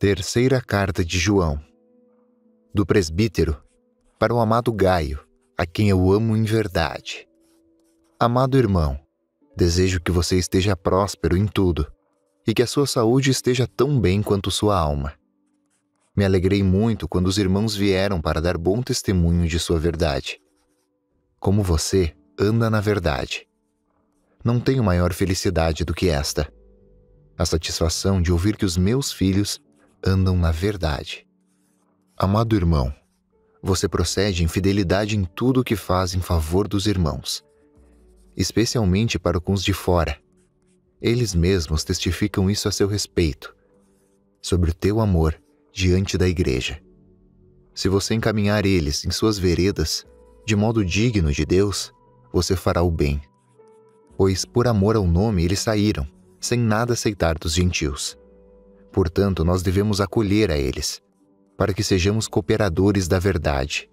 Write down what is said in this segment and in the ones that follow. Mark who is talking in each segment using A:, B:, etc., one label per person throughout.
A: Terceira carta de João. Do presbítero para o amado Gaio, a quem eu amo em verdade. Amado irmão, desejo que você esteja próspero em tudo e que a sua saúde esteja tão bem quanto sua alma. Me alegrei muito quando os irmãos vieram para dar bom testemunho de sua verdade. Como você anda na verdade. Não tenho maior felicidade do que esta. A satisfação de ouvir que os meus filhos andam na verdade. Amado irmão, você procede em fidelidade em tudo o que faz em favor dos irmãos, especialmente para com os de fora. Eles mesmos testificam isso a seu respeito, sobre o teu amor diante da Igreja. Se você encaminhar eles em suas veredas, de modo digno de Deus, você fará o bem. Pois por amor ao nome eles saíram, sem nada aceitar dos gentios. Portanto, nós devemos acolher a eles, para que sejamos cooperadores da verdade.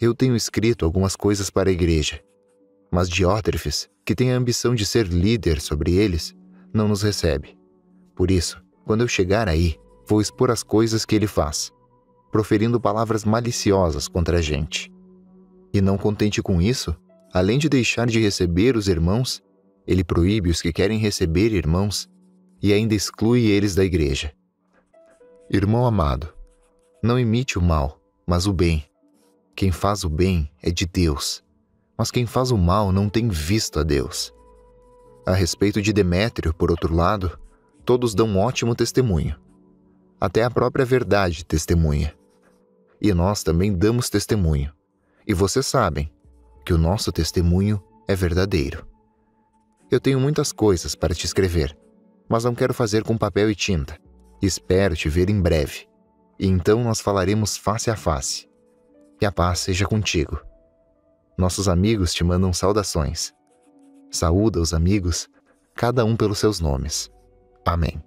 A: Eu tenho escrito algumas coisas para a igreja, mas Diótrefes, que tem a ambição de ser líder sobre eles, não nos recebe. Por isso, quando eu chegar aí, vou expor as coisas que ele faz, proferindo palavras maliciosas contra a gente. E não contente com isso, além de deixar de receber os irmãos, ele proíbe os que querem receber irmãos e ainda exclui eles da igreja. Irmão amado, não imite o mal, mas o bem. Quem faz o bem é de Deus, mas quem faz o mal não tem visto a Deus. A respeito de Demétrio, por outro lado, todos dão um ótimo testemunho. Até a própria verdade testemunha. E nós também damos testemunho. E vocês sabem que o nosso testemunho é verdadeiro. Eu tenho muitas coisas para te escrever mas não quero fazer com papel e tinta. Espero te ver em breve. E então nós falaremos face a face. Que a paz seja contigo. Nossos amigos te mandam saudações. Saúda os amigos, cada um pelos seus nomes. Amém.